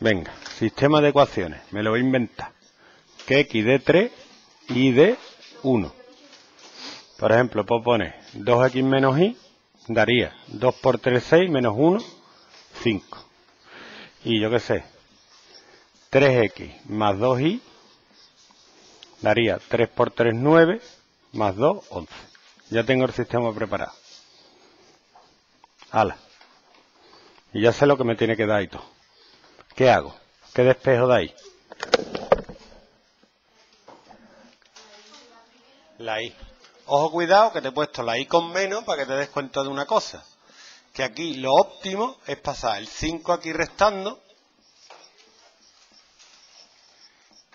Venga, sistema de ecuaciones. Me lo voy a inventar. Que x de 3 y de 1. Por ejemplo, puedo poner 2x menos y daría 2 por 3, 6, menos 1, 5. Y yo qué sé, 3x más 2y daría 3 por 3, 9, más 2, 11. Ya tengo el sistema preparado. Hala. Y ya sé lo que me tiene que dar y todo. ¿Qué hago? ¿Qué despejo de ahí? La I. Ojo, cuidado, que te he puesto la I con menos para que te des cuenta de una cosa. Que aquí lo óptimo es pasar el 5 aquí restando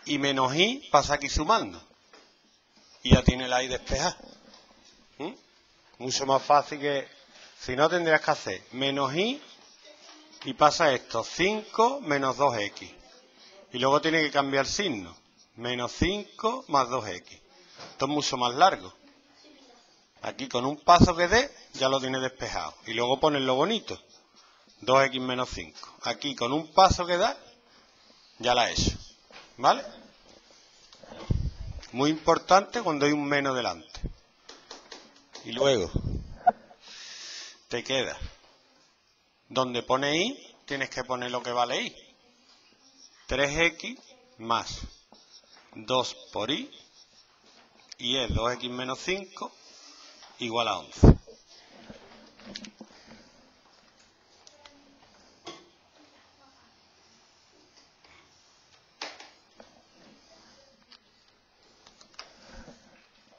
y menos I pasa aquí sumando. Y ya tiene la I despejada. ¿Mm? Mucho más fácil que... Si no, tendrías que hacer menos I y pasa esto, 5 menos 2x. Y luego tiene que cambiar signo. Menos 5 más 2x. Esto es mucho más largo. Aquí con un paso que dé, ya lo tiene despejado. Y luego ponerlo bonito. 2x menos 5. Aquí con un paso que da, ya la he hecho. ¿Vale? Muy importante cuando hay un menos delante. Y luego, te queda donde pone i, tienes que poner lo que vale i. 3x más 2 por i, y es 2x menos 5, igual a 11.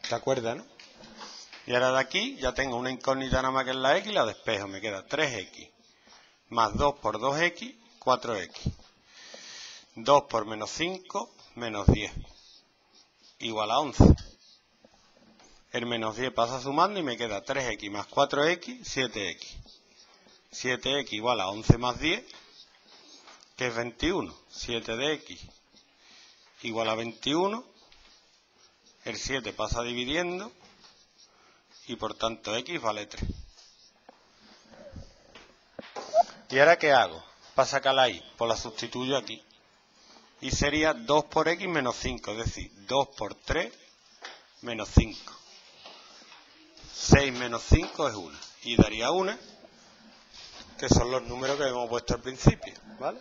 ¿Se acuerdan? No? Y ahora de aquí ya tengo una incógnita nada más que es la x y la despejo. Me queda 3x más 2 por 2x, 4x. 2 por menos 5, menos 10. Igual a 11. El menos 10 pasa sumando y me queda 3x más 4x, 7x. 7x igual a 11 más 10, que es 21. 7 de x igual a 21. El 7 pasa dividiendo y por tanto x vale 3. ¿Y ahora qué hago? Para sacar la i, pues la sustituyo aquí. Y sería 2 por x menos 5, es decir, 2 por 3 menos 5. 6 menos 5 es 1. Y daría 1, que son los números que hemos puesto al principio. ¿Vale?